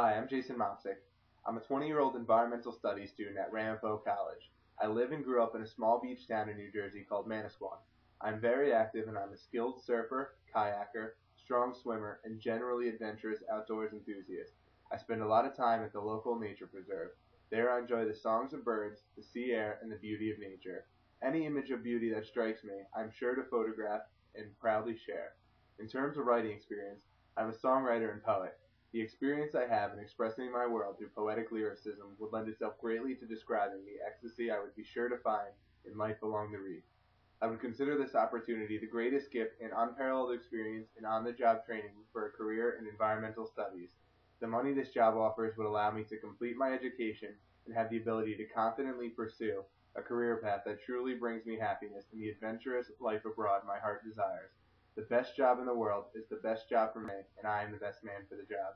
Hi, I'm Jason Mopsick. I'm a 20-year-old environmental studies student at Ramapo College. I live and grew up in a small beach town in New Jersey called Manasquan. I'm very active and I'm a skilled surfer, kayaker, strong swimmer, and generally adventurous outdoors enthusiast. I spend a lot of time at the local nature preserve. There I enjoy the songs of birds, the sea air, and the beauty of nature. Any image of beauty that strikes me, I'm sure to photograph and proudly share. In terms of writing experience, I'm a songwriter and poet. The experience I have in expressing my world through poetic lyricism would lend itself greatly to describing the ecstasy I would be sure to find in life along the reef. I would consider this opportunity the greatest gift and unparalleled experience in on-the-job training for a career in environmental studies. The money this job offers would allow me to complete my education and have the ability to confidently pursue a career path that truly brings me happiness and the adventurous life abroad my heart desires. The best job in the world is the best job for me, and I am the best man for the job.